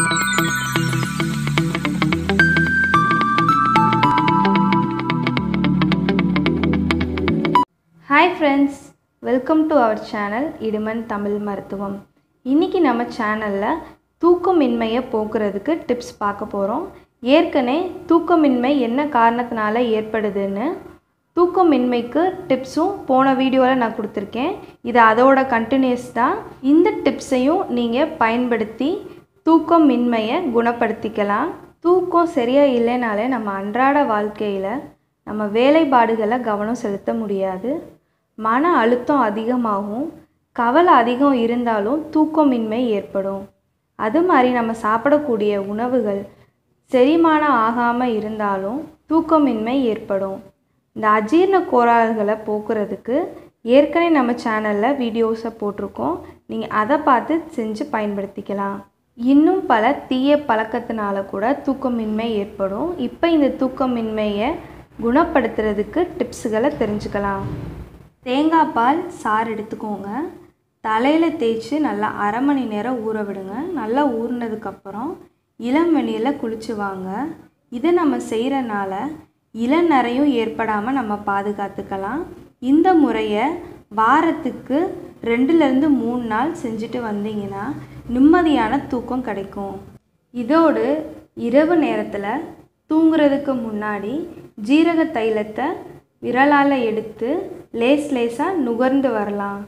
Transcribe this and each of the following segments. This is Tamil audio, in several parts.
Hi friends welcome to our channel Idumban Tamil மருத்துவம் இன்றைக்கி நம்ம சேனலில் தூக்கமின்மையை போக்குறதுக்கு டிப்ஸ் பார்க்க போகிறோம் ஏற்கனவே தூக்கமின்மை என்ன காரணத்தினால ஏற்படுதுன்னு தூக்கமின்மைக்கு டிப்ஸும் போன வீடியோவில் நான் கொடுத்துருக்கேன். இது அதோட கண்டினியூஸ் தான். இந்த டிப்ஸையும் நீங்கள் பயன்படுத்தி தூக்கமின்மையை குணப்படுத்திக்கலாம். தூக்கம் சரியாக இல்லைனாலே நம்ம அன்றாட வாழ்க்கையில் நம்ம வேலைப்பாடுகளை கவனம் செலுத்த முடியாது. மன அழுத்தம் அதிகமாகும். கவலை அதிகம் இருந்தாலும் தூக்கமின்மை ஏற்படும். அது மாதிரி நம்ம சாப்பிடக்கூடிய உணவுகள் செரிமானம் ஆகாமல் இருந்தாலும் தூக்கமின்மை ஏற்படும். இந்த அஜீரண கோளாறுகளை போக்குறதுக்கு ஏற்கனவே நம்ம சேனலில் வீடியோஸை போட்டிருக்கோம். நீங்கள் அதை பார்த்து செஞ்சு பயன்படுத்திக்கலாம். இன்னும் பல தீய பழக்கத்தினால கூட தூக்கமின்மை ஏற்படும். இப்போ இந்த தூக்கமின்மையை குணப்படுத்துறதுக்கு டிப்ஸுகளை தெரிஞ்சுக்கலாம். தேங்காய் பால் சாறு எடுத்துக்கோங்க. தலையில் தேய்ச்சி நல்லா அரை மணி நேரம் ஊற விடுங்க. நல்லா ஊறினதுக்கப்புறம் இளம் வெளியில் குளிச்சு வாங்க. இதை நம்ம செய்கிறனால இளநரையும் ஏற்படாமல் நம்ம பாதுகாத்துக்கலாம். இந்த முறையை வாரத்துக்கு ரெண்டுலேருந்து மூணு நாள் செஞ்சுட்டு வந்தீங்கன்னா நிம்மதியான தூக்கம் கிடைக்கும். இதோடு இரவு நேரத்தில் தூங்குறதுக்கு முன்னாடி ஜீரக தைலத்தை விரலால் எடுத்து லேஸ் லேஸாக நுகர்ந்து வரலாம்.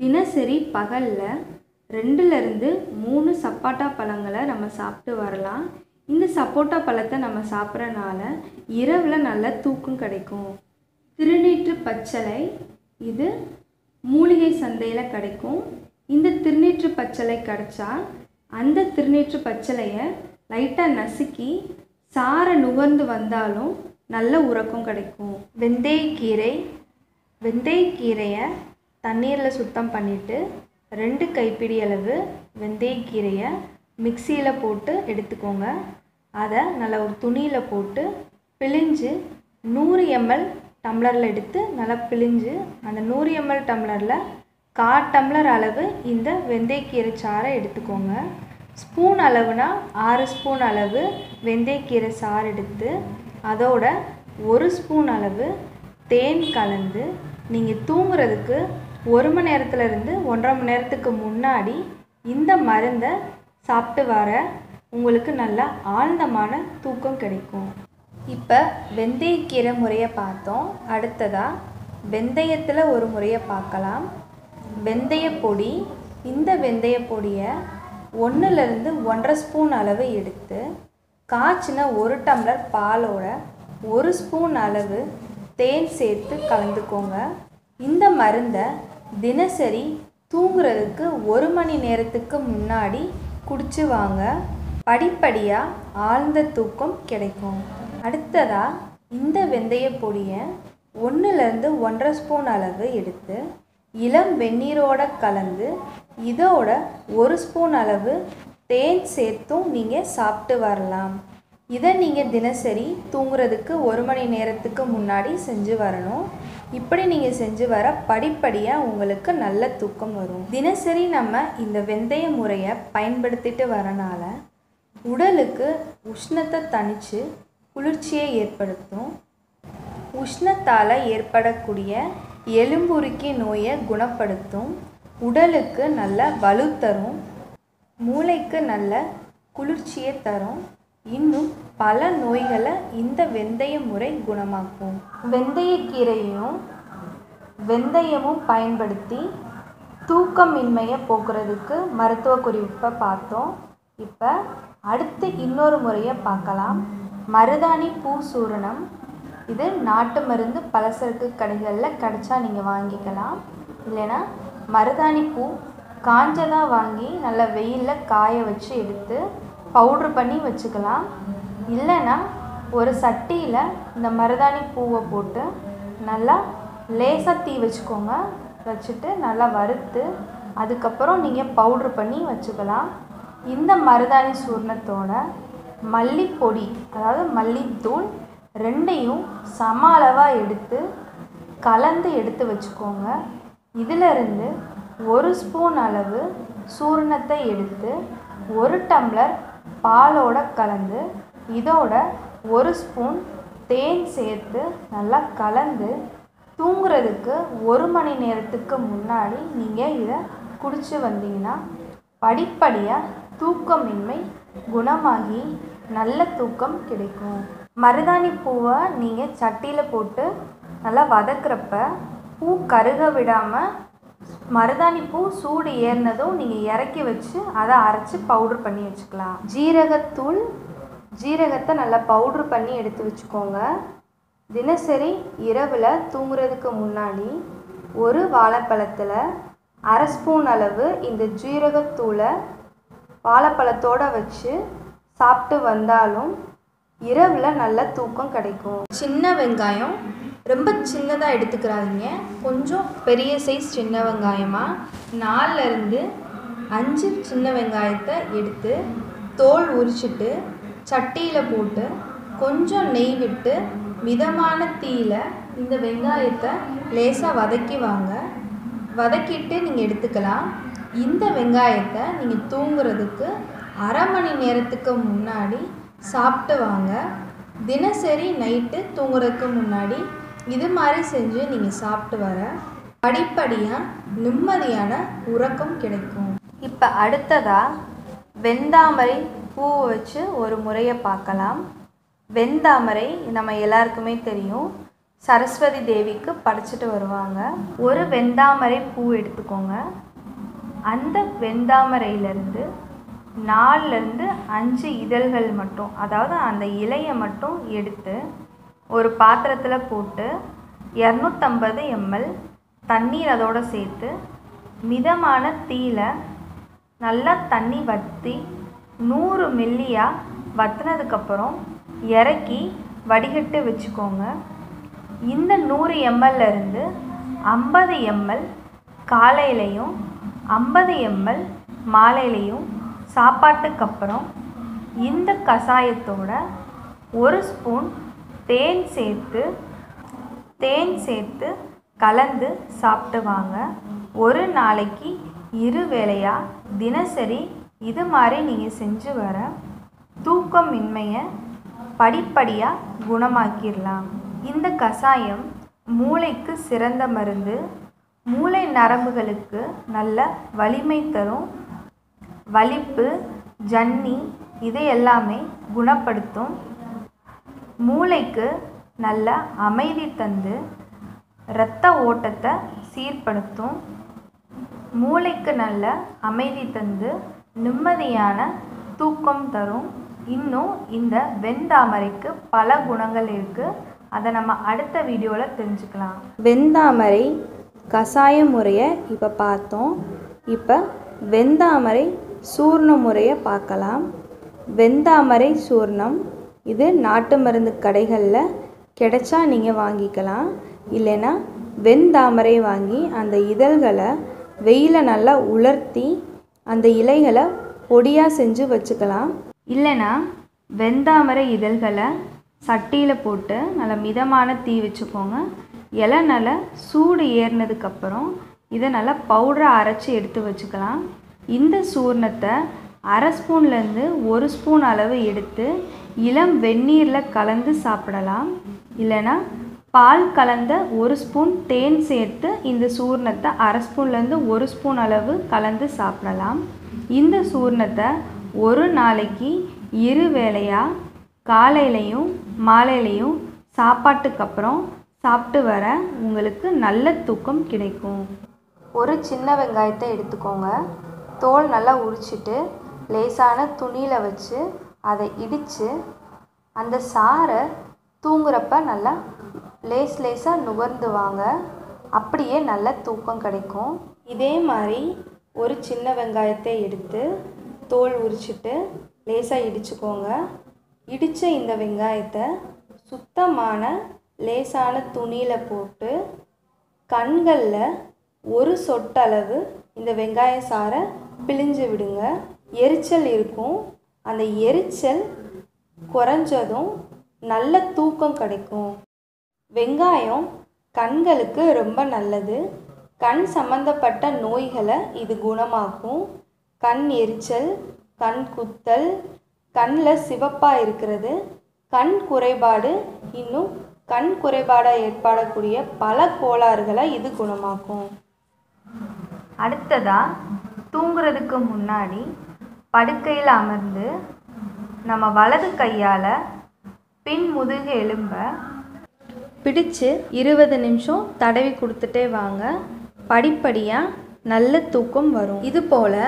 தினசரி பகலில் ரெண்டுலேருந்து மூணு சப்பாட்டா பழங்களை நம்ம சாப்பிட்டு வரலாம். இந்த சப்போட்டா பழத்தை நம்ம சாப்பிட்றனால இரவில் நல்ல தூக்கம் கிடைக்கும். திருநீற்று பச்சளை இது மூலிகை சந்தையில் கிடைக்கும். இந்த திருநீற்று பச்சளை கிடச்சா அந்த திருநீற்று பச்சளையை லைட்டாக நசுக்கி சாரை நுகர்ந்து வந்தாலும் நல்ல உறக்கம் கிடைக்கும். வெந்தயக்கீரை வெந்தயக்கீரையை தண்ணீரில் சுத்தம் பண்ணிவிட்டு ரெண்டு கைப்பிடி அளவு வெந்தயக்கீரையை மிக்சியில் போட்டு எடுத்துக்கோங்க. அதை நல்லா ஒரு துணியில் போட்டு பிழிஞ்சு நூறு எம்எல் டம்ளரில் எடுத்து நல்லா பிழிஞ்சு அந்த நூறு எம்எல் டம்ளரில் கா டம்ளர் அளவு இந்த வெந்தயக்கீரை சாறை எடுத்துக்கோங்க. ஸ்பூன் அளவுனா ஆறு ஸ்பூன் அளவு வெந்தயக்கீரை சாறு எடுத்து அதோட ஒரு ஸ்பூன் அளவு தேன் கலந்து நீங்கள் தூங்குறதுக்கு ஒரு மணி நேரத்துலேருந்து ஒன்றரை மணி நேரத்துக்கு முன்னாடி இந்த மருந்தை சாப்பிட்டு வர உங்களுக்கு நல்லா ஆழ்ந்தமான தூக்கம் கிடைக்கும். இப்போ வெந்தயக்கீரை முறையை பார்த்தோம். அடுத்ததாக வெந்தயத்தில் ஒரு முறையை பார்க்கலாம். வெந்தய பொடி இந்த வெந்தய பொடியை ஒன்றுலேருந்து ஒன்றரை ஸ்பூன் அளவு எடுத்து காய்ச்சின ஒரு டம்ளர் பாலோட ஒரு ஸ்பூன் அளவு தேன் சேர்த்து கலந்துக்கோங்க. இந்த மருந்தை தினசரி தூங்குறதுக்கு ஒரு மணி நேரத்துக்கு முன்னாடி குடிச்சு வாங்க. படிப்படியாக ஆழ்ந்த தூக்கம் கிடைக்கும். அடுத்ததாக இந்த வெந்தய பொடியை ஒன்றுலேருந்து ஒன்றரை ஸ்பூன் அளவு எடுத்து இளம் வெந்நீரோட கலந்து இதோட ஒரு ஸ்பூன் அளவு தேன் சேர்த்தும் நீங்கள் சாப்பிட்டு வரலாம். இதை நீங்கள் தினசரி தூங்குறதுக்கு ஒரு மணி நேரத்துக்கு முன்னாடி செஞ்சு வரணும். இப்படி நீங்கள் செஞ்சு வர படிப்படியாக உங்களுக்கு நல்ல தூக்கம் வரும். தினசரி நம்ம இந்த வெந்தய முறையை பயன்படுத்திட்டு வரனால உடலுக்கு உஷ்ணத்தை தணித்து குளிர்ச்சியை ஏற்படுத்தும். உஷ்ணத்தால் ஏற்படக்கூடிய எலும்புருக்கி நோயை குணப்படுத்தும். உடலுக்கு நல்ல வலு தரும். மூளைக்கு நல்ல குளிர்ச்சியை தரும். இன்னும் பல நோய்களை இந்த வெந்தய முறை குணமாக்கும். வெந்தயக்கீரையும் வெந்தயமும் பயன்படுத்தி தூக்கமின்மையை போக்குறதுக்கு மருத்துவ குறிப்பை பார்த்தோம். இப்போ அடுத்து இன்னொரு முறையை பார்க்கலாம். மருதாணி பூ சூரணம். இது நாட்டு மருந்து பலசரக்கு கடைகளில் கிடச்சா நீங்கள் வாங்கிக்கலாம். இல்லைன்னா மருதாணி பூ காஞ்சதாக வாங்கி நல்லா வெயிலில் காய வச்சு எடுத்து பவுட்ரு பண்ணி வச்சுக்கலாம். இல்லைன்னா ஒரு சட்டியில் இந்த மருதாணி பூவை போட்டு நல்லா லேசாக தீ வச்சுக்கோங்க. வச்சுட்டு நல்லா வறுத்து அதுக்கப்புறம் நீங்கள் பவுட்ரு பண்ணி வச்சுக்கலாம். இந்த மருதாணி சூர்ணத்தோட மல்லிப்பொடி அதாவது மல்லித்தூள் ரெண்டையும் சம அளவாக எடுத்து கலந்து எடுத்து வச்சுக்கோங்க. இதிலிருந்து ஒரு ஸ்பூன் அளவு சூரணத்தை எடுத்து ஒரு டம்ளர் பாலோட கலந்து இதோட ஒரு ஸ்பூன் தேன் சேர்த்து நல்லா கலந்து தூங்குறதுக்கு ஒரு மணி நேரத்துக்கு முன்னாடி நீங்கள் இதை குடிச்சு வந்தீங்கன்னா படிப்படியாக தூக்கமின்மை குணமாகி நல்ல தூக்கம் கிடைக்கும். மருதாணி பூவை நீங்கள் சட்டியில் போட்டு நல்லா வதக்குறப்ப பூ கருக விடாமல் மருதாணி பூ சூடு ஏறினதும் நீங்கள் இறக்கி வச்சு அதை அரைச்சி பவுடர் பண்ணி வச்சுக்கலாம். ஜீரகத்தூள் ஜீரகத்தை நல்லா பவுட்ரு பண்ணி எடுத்து வச்சுக்கோங்க. தினசரி இரவில் தூங்குறதுக்கு முன்னாடி ஒரு வாழைப்பழத்தில் அரை ஸ்பூன் அளவு இந்த ஜீரகத்தூளை வாழைப்பழத்தோடு வச்சு சாப்பிட்டு வந்தாலும் இரவில் நல்ல தூக்கம் கிடைக்கும். சின்ன வெங்காயம் ரொம்ப சின்னதாக எடுத்துக்கிறாதீங்க. கொஞ்சம் பெரிய சைஸ் சின்ன வெங்காயமாக நாலுலேருந்து அஞ்சு சின்ன வெங்காயத்தை எடுத்து தோல் உரிச்சிட்டு சட்டியில் போட்டு கொஞ்சம் நெய் விட்டு மிதமான தீயில் இந்த வெங்காயத்தை லேசாக வதக்கி வாங்க. வதக்கிட்டு நீங்கள் எடுத்துக்கலாம். இந்த வெங்காயத்தை நீங்கள் தூங்குறதுக்கு அரை மணி நேரத்துக்கு முன்னாடி சாப்பிட்டு வாங்க. தினசரி நைட்டு தூங்குறதுக்கு முன்னாடி இது மாதிரி செஞ்சு நீங்கள் சாப்பிட்டு வர படிப்படியாக நிம்மதியான உறக்கம் கிடைக்கும். இப்போ அடுத்ததாக வெந்தாமரை பூவை வச்சு ஒரு முறையை பார்க்கலாம். வெந்தாமரை நம்ம எல்லாருக்குமே தெரியும். சரஸ்வதி தேவிக்கு படைச்சிட்டு வருவாங்க. ஒரு வெந்தாமரை பூ எடுத்துக்கோங்க. அந்த வெந்தாமரையிலேருந்து நாலுலேருந்து அஞ்சு இதழ்கள் மட்டும் அதாவது அந்த இலையை மட்டும் எடுத்து ஒரு பாத்திரத்தில் போட்டு இரநூத்தம்பது எம்எல் தண்ணீர் அதோடு சேர்த்து மிதமான தீயில் நல்லா தண்ணி வற்றி நூறு மில்லியாக வற்றினதுக்கப்புறம் இறக்கி வடிகட்டு வச்சுக்கோங்க. இந்த நூறு எம்எல்லேருந்து ஐம்பது எம்எல் காலையிலையும் ஐம்பது எம்எல் மாலையிலையும் சாப்பாட்டுக்கு அப்புறம் இந்த கஷாயத்தோட ஒரு ஸ்பூன் தேன் சேர்த்து தேன் சேர்த்து கலந்து சாப்பிட்டு வாங்க. ஒரு நாளைக்கு இரு வேளையாக தினசரி இது மாதிரி நீங்கள் செஞ்சு வர தூக்கமின்மையை படிப்படியாக குணமாக்கிடலாம். இந்த கஷாயம் மூளைக்கு சிறந்த மருந்து மூளை நரம்புகளுக்கு நல்ல வலிமை தரும். வலிப்பு ஜன்னி இது எல்லாமே குணப்படுத்தும். மூளைக்கு நல்ல அமைதி தந்து இரத்த ஓட்டத்தை சீர்படுத்தும். மூளைக்கு நல்ல அமைதி தந்து நிம்மதியான தூக்கம் தரும். இன்னும் இந்த வெண்தாமரைக்கு பல குணங்கள் இருக்குது அதை நம்ம அடுத்த வீடியோவில் தெரிஞ்சுக்கலாம். வெந்தாமரை கஷாய முறையை இப்போ பார்த்தோம். இப்போ வெந்தாமரை சூர்ண முறையை பார்க்கலாம். வெந்தாமரை சூர்ணம் இது நாட்டு மருந்து கடைகளில் கிடைச்சா நீங்கள் வாங்கிக்கலாம். இல்லைன்னா வெந்தாமரை வாங்கி அந்த இதழ்களை வெயில நல்லா உலர்த்தி அந்த இலைகளை பொடியாக செஞ்சு வச்சுக்கலாம். இல்லைன்னா வெந்தாமரை இதழ்களை சட்டியில் போட்டு நல்லா மிதமான தீ வச்சுக்கோங்க. இலை நல்லா சூடு ஏறினதுக்கப்புறம் இதை நல்லா பவுடராக அரைச்சி எடுத்து வச்சுக்கலாம். இந்த சூர்ணத்தை அரை ஸ்பூன்லேருந்து ஒரு ஸ்பூன் அளவு எடுத்து இளம் வெந்நீரில் கலந்து சாப்பிடலாம். இல்லைன்னா பால் கலந்த ஒரு ஸ்பூன் தேன் சேர்த்து இந்த சூர்ணத்தை அரை ஸ்பூன்லேருந்து ஒரு ஸ்பூன் அளவு கலந்து சாப்பிடலாம். இந்த சூர்ணத்தை ஒரு நாளைக்கு இரு வேளையாக காலையிலையும் மாலையிலையும் சாப்பாட்டுக்கு அப்புறம் சாப்பிட்டு வர உங்களுக்கு நல்ல தூக்கம் கிடைக்கும். ஒரு சின்ன வெங்காயத்தை எடுத்துக்கோங்க. தோல் நல்லா உரிச்சிட்டு லேசான துணியில் வச்சு அதை இடித்து அந்த சாறை தூங்குறப்ப நல்லா லேஸ் லேசாக நுகர்ந்து வாங்க. அப்படியே நல்ல தூக்கம் கிடைக்கும். இதே மாதிரி ஒரு சின்ன வெங்காயத்தை எடுத்து தோல் உரிச்சிட்டு லேசாக இடிச்சுக்கோங்க. இடித்த இந்த வெங்காயத்தை சுத்தமான லேசான துணியில் போட்டு கண்களில் ஒரு சொட்டளவு இந்த வெங்காய சாறை பிழிஞ்சு விடுங்க. எரிச்சல் இருக்கும். அந்த எரிச்சல் குறைஞ்சதும் நல்ல தூக்கம் கிடைக்கும். வெங்காயம் கண்களுக்கு ரொம்ப நல்லது. கண் சம்பந்தப்பட்ட நோய்களை இது குணமாக்கும். கண் எரிச்சல் கண் குத்தல் கண்ணில் சிவப்பாக இருக்கிறது. கண் குறைபாடு இன்னும் கண் குறைபாடாக ஏற்படக்கூடிய பல கோளாறுகளை இது குணமாக்கும். அடுத்ததாக தூங்குறதுக்கு முன்னாடி படுக்கையில் அமர்ந்து நம்ம வலது கையால் பின் முதுகு எலும்பை பிடிச்சு இருபது நிமிஷம் தடவி கொடுத்துட்டே வாங்க. படிப்படியாக நல்ல தூக்கம் வரும். இது போல்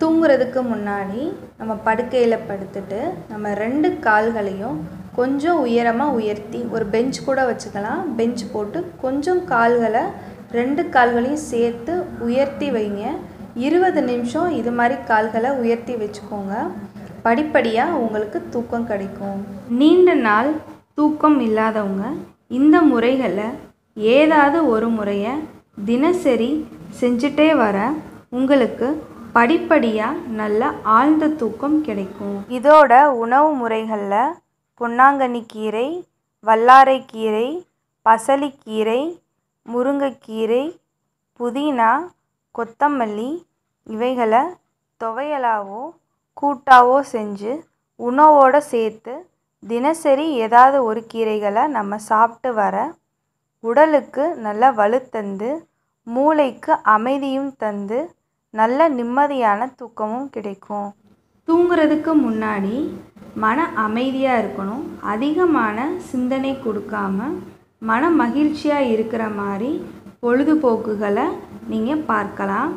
தூங்குறதுக்கு முன்னாடி நம்ம படுக்கையில் படுத்துட்டு நம்ம ரெண்டு கால்களையும் கொஞ்சம் உயரமாக உயர்த்தி ஒரு பெஞ்ச் கூட வச்சுக்கலாம். பெஞ்ச் போட்டு கொஞ்சம் கால்களை ரெண்டு கால்களையும் சேர்த்து உயர்த்தி வைங்க. இருபது நிமிஷம் இது மாதிரி கால்களை உயர்த்தி வச்சுக்கோங்க. படிப்படியாக உங்களுக்கு தூக்கம் கிடைக்கும். நீண்ட நாள் தூக்கம் இல்லாதவங்க இந்த முறைகளை ஏதாவது ஒரு முறையை தினசரி செஞ்சுட்டே வர உங்களுக்கு படிப்படியாக நல்ல ஆழ்ந்த தூக்கம் கிடைக்கும். இதோட உணவு முறைகளில் பொன்னாங்கண்ணி கீரை வல்லாரை கீரை பசலிக்கீரை முருங்கைக்கீரை புதினா கொத்தமல்லி இவைகளை துவையலாவோ கூட்டாவோ செஞ்சு உணவோடு சேர்த்து தினசரி ஏதாவது ஒரு கீரைகளை நம்ம சாப்பிட்டு வர உடலுக்கு நல்ல தந்து மூளைக்கு அமைதியும் தந்து நல்ல நிம்மதியான தூக்கமும் கிடைக்கும். தூங்குறதுக்கு முன்னாடி மன அமைதியாக இருக்கணும். அதிகமான சிந்தனை கொடுக்காம மன மகிழ்ச்சியாக இருக்கிற மாதிரி பொழுதுபோக்குகளை நீங்கள் பார்க்கலாம்.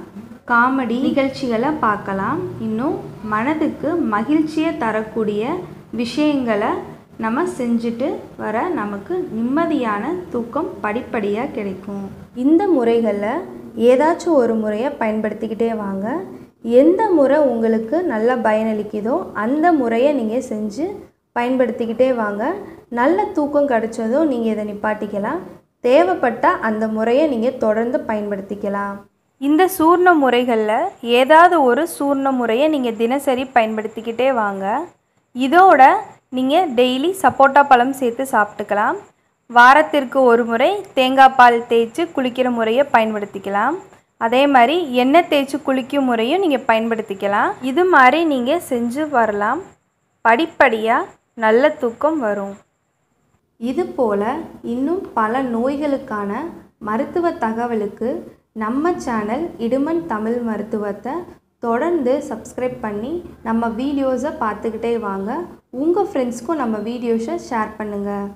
காமெடி நிகழ்ச்சிகளை பார்க்கலாம். இன்னும் மனதுக்கு மகிழ்ச்சியை தரக்கூடிய விஷயங்களை நம்ம செஞ்சுட்டு வர நமக்கு நிம்மதியான தூக்கம் படிப்படியாக கிடைக்கும். இந்த முறைகளில் ஏதாச்சும் ஒரு முறையை பயன்படுத்திக்கிட்டே வாங்க. எந்த முறை உங்களுக்கு நல்ல பயனளிக்குதோ அந்த முறையை நீங்கள் செஞ்சு பயன்படுத்திக்கிட்டே வாங்க. நல்ல தூக்கம் கிடைச்சதும் நீங்கள் இதை நிப்பாட்டிக்கலாம். தேவைப்பட்டால் அந்த முறையை நீங்கள் தொடர்ந்து பயன்படுத்திக்கலாம். இந்த சூர்ண முறைகளில் ஏதாவது ஒரு சூர்ண முறையை நீங்கள் தினசரி பயன்படுத்திக்கிட்டே வாங்க. இதோட நீங்கள் டெய்லி சப்போட்டா பழம் சேர்த்து சாப்பிட்டுக்கலாம். வாரத்திற்கு ஒரு முறை தேங்காய் பால் தேய்ச்சி குளிக்கிற முறையை பயன்படுத்திக்கலாம். அதே மாதிரி எண்ணெய் தேய்ச்சி குளிக்கும் முறையும் நீங்கள் பயன்படுத்திக்கலாம். இது மாதிரி நீங்கள் செஞ்சு வரலாம். படிப்படியாக நல்ல தூக்கம் வரும். இது போல் இன்னும் பல நோய்களுக்கான மருத்துவ தகவலுக்கு நம்ம சேனல் இடுமன் தமிழ் மருத்துவத்தை தொடர்ந்து சப்ஸ்கிரைப் பண்ணி நம்ம வீடியோஸை பார்த்துக்கிட்டே வாங்க. உங்கள் ஃப்ரெண்ட்ஸ்க்கும் நம்ம வீடியோஸை ஷேர் பண்ணுங்கள்